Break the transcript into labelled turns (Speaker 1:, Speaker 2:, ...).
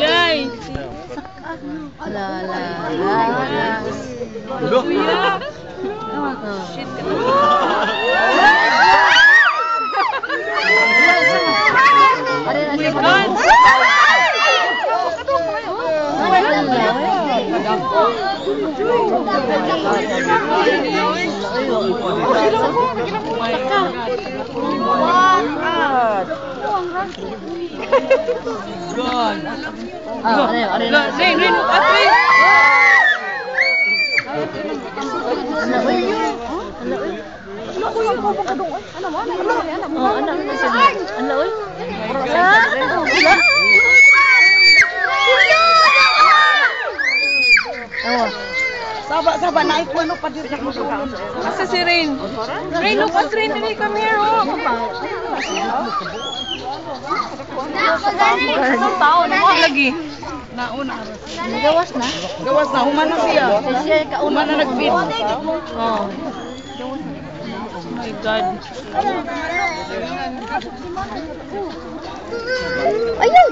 Speaker 1: Yay. Là là.
Speaker 2: Được.
Speaker 3: Shit. Hãy subscribe
Speaker 1: cho
Speaker 3: kênh Ghiền Mì Gõ Để không bỏ lỡ những video hấp dẫn
Speaker 2: God.
Speaker 3: Ah, ano yun? Ano yun?
Speaker 2: Rain, Rain, at Rain.
Speaker 3: Ano ba yun? Ano ba yun? Oh, anak mo siya. Ano uy? Wala. Oh.
Speaker 4: Saba, saba, naik ko ano pa dito mo sa
Speaker 2: Asa si Rain? Rain, look at Rain. Come here, oh. Ang tao, naman lagi.
Speaker 4: Nauna.
Speaker 3: Nagawas na?
Speaker 4: Gawas na, humana siya.
Speaker 3: Siya ka
Speaker 4: Humana nag-feed.
Speaker 3: Oh.
Speaker 2: Oh my God.
Speaker 3: Ayun!